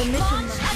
The mission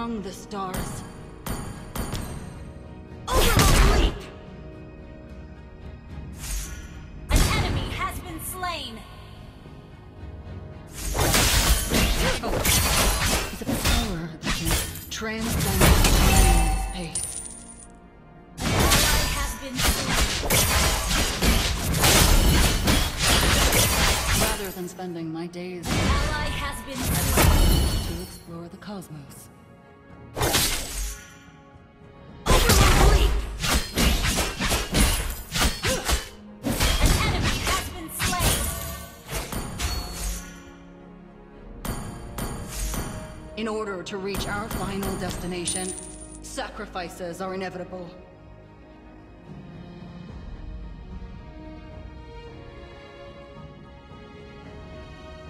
among the stars. Overleap! An enemy has been slain! The power that can transcend space. Rather than spending my days to explore the cosmos. In order to reach our final destination, sacrifices are inevitable.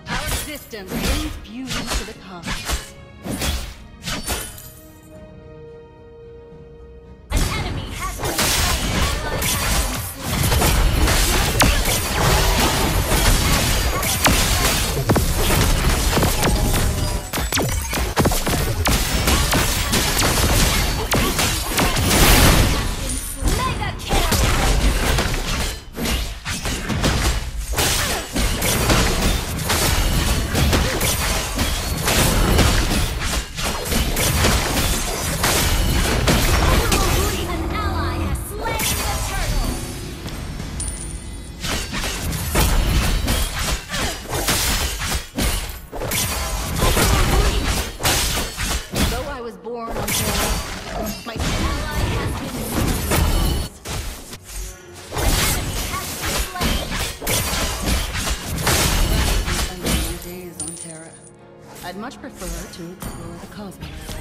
Our existence brings beauty to the past. much prefer to explore the cosmos.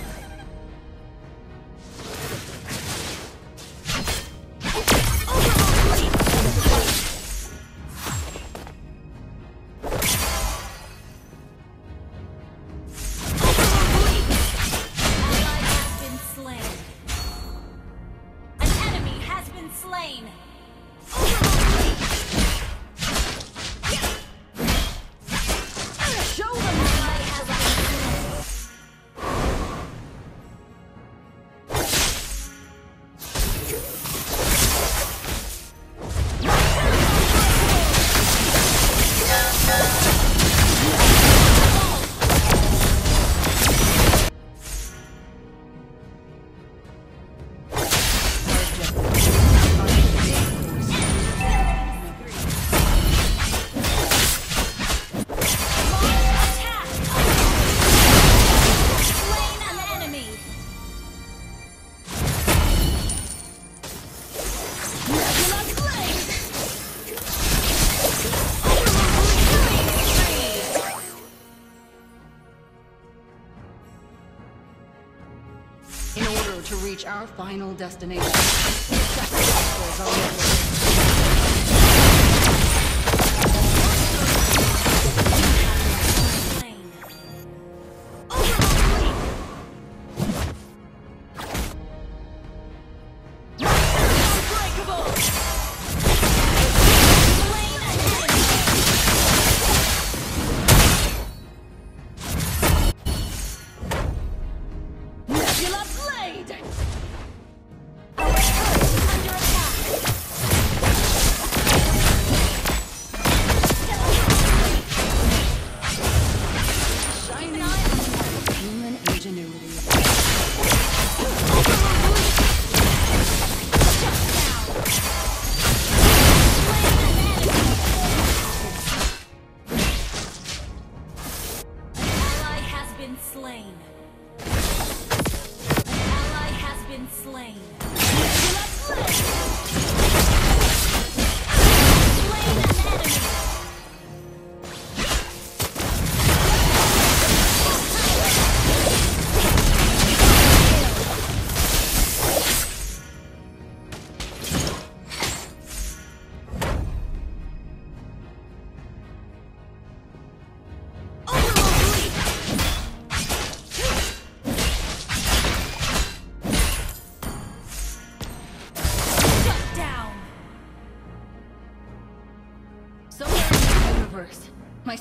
reach our final destination.